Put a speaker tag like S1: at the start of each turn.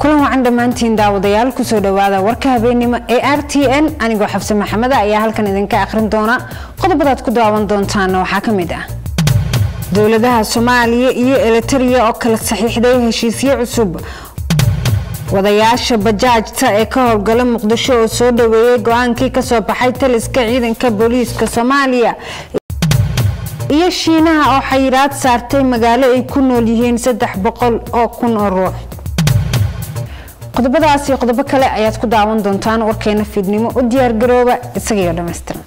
S1: kulan wacan dhammaantiin daawadayaal ku soo dhawaada warka habeenimo ee r t n. Anigoo xabse maxameda ayaa halkan idinka akhrin doona. Qodobadaad ku daawan doontaana waxaa ka mid ah. Dowladaha soomaaliya iyo elitariya oo kala saxiixday heshiisyo cusub. Wadayaasha bajaajta ee ka howlgala muqdisho oo soo dhaweeyay go'aankii ka soo baxay taliska ciidanka booliiska soomaaliya. Iyo shiinaha oo xayiraad saartay magaalo ay ku nool yihiin saddex boqol oo kun oo ruux qodobadaas iyo qodobo kale ayaad ku daawan doontaan warkeena fiidnimo u diyaargarooba isagaiyo dhammaystiran